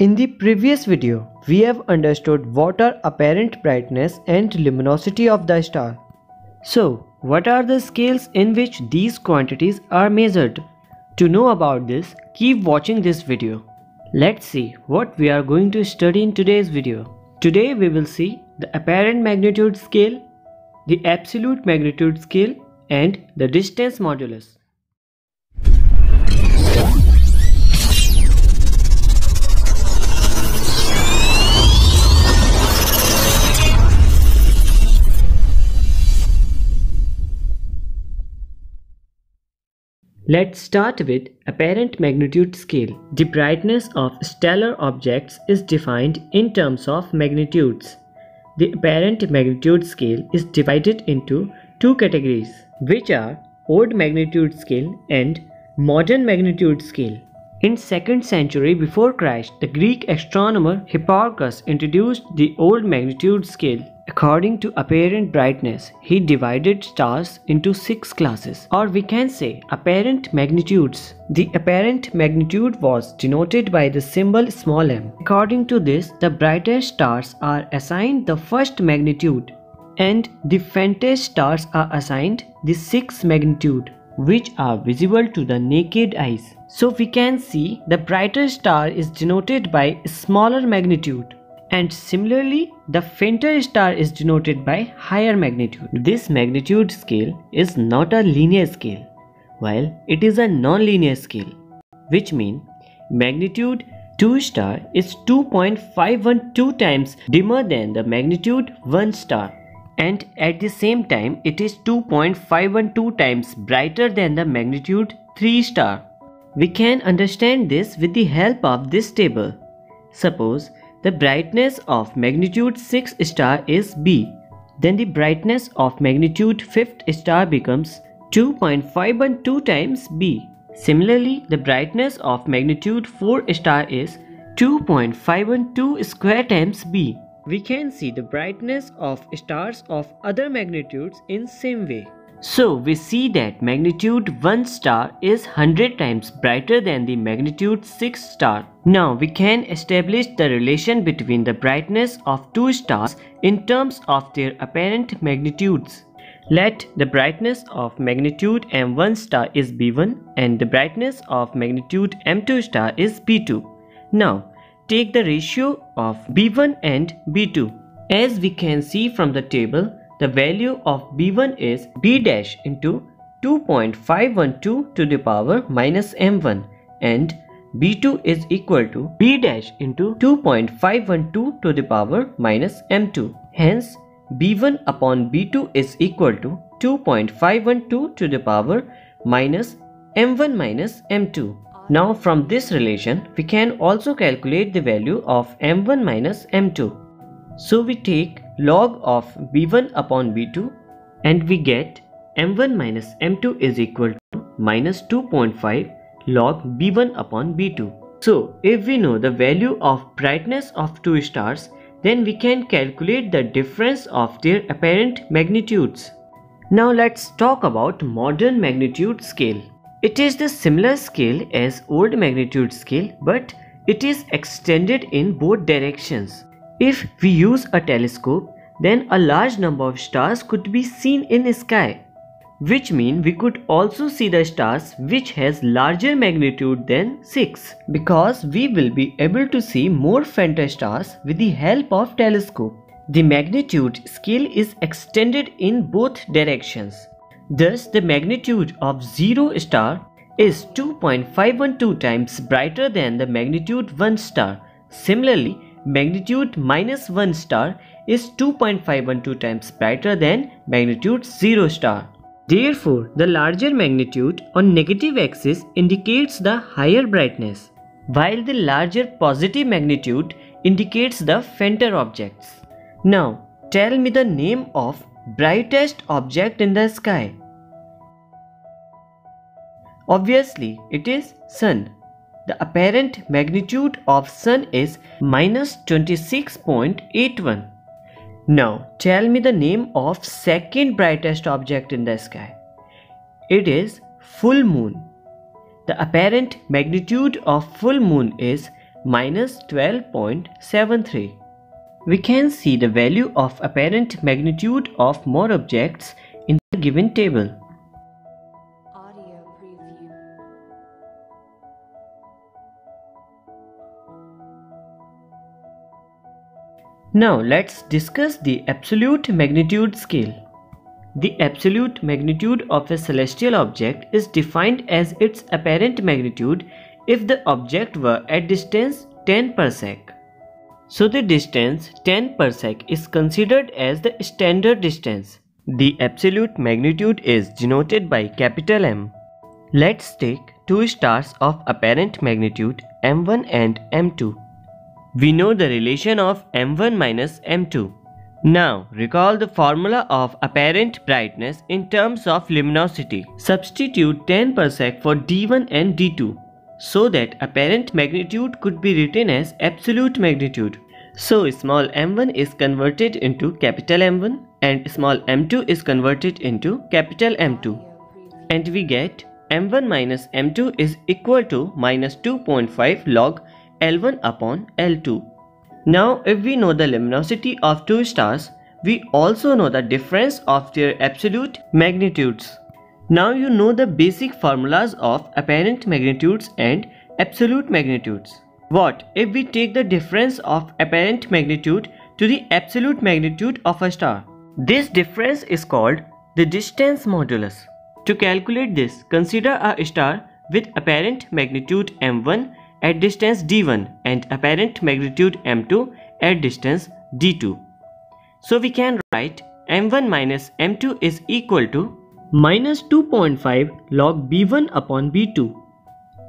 In the previous video, we have understood what are apparent brightness and luminosity of the star. So, what are the scales in which these quantities are measured? To know about this, keep watching this video. Let's see what we are going to study in today's video. Today we will see the apparent magnitude scale, the absolute magnitude scale and the distance modulus. Let's start with apparent magnitude scale. The brightness of stellar objects is defined in terms of magnitudes. The apparent magnitude scale is divided into two categories, which are old magnitude scale and modern magnitude scale. In 2nd century before Christ, the Greek astronomer Hipparchus introduced the old magnitude scale. According to apparent brightness, he divided stars into six classes, or we can say apparent magnitudes. The apparent magnitude was denoted by the symbol small m. According to this, the brightest stars are assigned the first magnitude, and the faintest stars are assigned the sixth magnitude which are visible to the naked eyes. So we can see the brighter star is denoted by smaller magnitude and similarly the fainter star is denoted by higher magnitude. This magnitude scale is not a linear scale while it is a non-linear scale which means magnitude 2 star is 2.512 times dimmer than the magnitude 1 star and at the same time it is 2.512 times brighter than the magnitude 3 star. We can understand this with the help of this table. Suppose the brightness of magnitude 6 star is B. Then the brightness of magnitude 5th star becomes 2.512 times B. Similarly, the brightness of magnitude 4 star is 2.512 square times B. We can see the brightness of stars of other magnitudes in same way. So we see that magnitude 1 star is 100 times brighter than the magnitude 6 star. Now we can establish the relation between the brightness of two stars in terms of their apparent magnitudes. Let the brightness of magnitude m1 star is b1 and the brightness of magnitude m2 star is b2. Now take the ratio of B1 and B2. As we can see from the table, the value of B1 is B dash into 2.512 to the power minus M1 and B2 is equal to B dash into 2.512 to the power minus M2. Hence, B1 upon B2 is equal to 2.512 to the power minus M1 minus M2. Now from this relation, we can also calculate the value of m1 minus m2. So we take log of b1 upon b2 and we get m1 minus m2 is equal to minus 2.5 log b1 upon b2. So if we know the value of brightness of two stars, then we can calculate the difference of their apparent magnitudes. Now let's talk about modern magnitude scale. It is the similar scale as old magnitude scale but it is extended in both directions. If we use a telescope then a large number of stars could be seen in the sky which mean we could also see the stars which has larger magnitude than 6 because we will be able to see more fainter stars with the help of telescope. The magnitude scale is extended in both directions. Thus, the magnitude of 0 star is 2.512 times brighter than the magnitude 1 star. Similarly, magnitude minus 1 star is 2.512 times brighter than magnitude 0 star. Therefore, the larger magnitude on negative axis indicates the higher brightness, while the larger positive magnitude indicates the fainter objects. Now, tell me the name of brightest object in the sky. Obviously, it is Sun. The apparent magnitude of Sun is minus 26.81. Now, tell me the name of second brightest object in the sky. It is full moon. The apparent magnitude of full moon is minus 12.73. We can see the value of apparent magnitude of more objects in the given table. Now let's discuss the absolute magnitude scale. The absolute magnitude of a celestial object is defined as its apparent magnitude if the object were at distance 10 parsec. So the distance 10 parsec is considered as the standard distance. The absolute magnitude is denoted by capital M. Let's take two stars of apparent magnitude M1 and M2. We know the relation of M1 minus M2. Now recall the formula of apparent brightness in terms of luminosity. Substitute 10 parsec for D1 and D2 so that apparent magnitude could be written as absolute magnitude. So small m1 is converted into capital M1 and small m2 is converted into capital M2 and we get m1 minus m2 is equal to minus 2.5 log L1 upon L2. Now if we know the luminosity of two stars, we also know the difference of their absolute magnitudes. Now you know the basic formulas of apparent magnitudes and absolute magnitudes. What if we take the difference of apparent magnitude to the absolute magnitude of a star? This difference is called the distance modulus. To calculate this, consider a star with apparent magnitude m1 at distance d1 and apparent magnitude m2 at distance d2. So we can write m1 minus m2 is equal to minus 2.5 log b1 upon b2.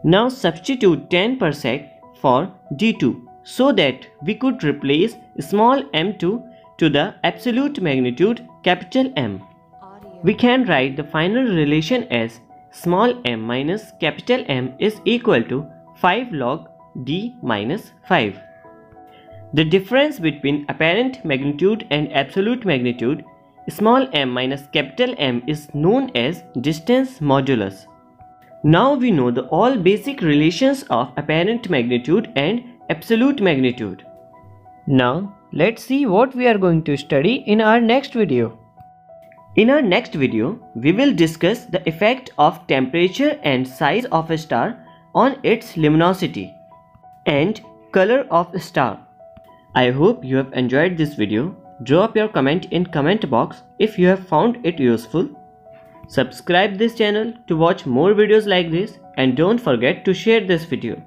Now substitute 10 parsec for d2 so that we could replace small m2 to the absolute magnitude capital M. We can write the final relation as small m minus capital M is equal to 5 log d minus 5. The difference between apparent magnitude and absolute magnitude small m minus capital M is known as distance modulus. Now we know the all basic relations of apparent magnitude and absolute magnitude. Now let's see what we are going to study in our next video. In our next video, we will discuss the effect of temperature and size of a star on its luminosity and color of star. I hope you have enjoyed this video. Drop your comment in comment box if you have found it useful. Subscribe this channel to watch more videos like this and don't forget to share this video.